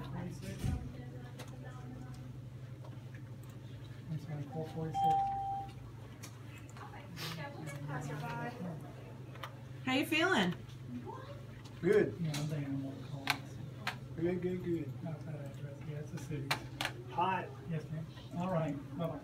forty-six. I'm sorry, four forty-six. How you feeling? Good, Yeah, I'm thinking more calls. good, good, good. Not that address, yeah, it's the city. Hot. Yes, ma'am. All right, bye-bye.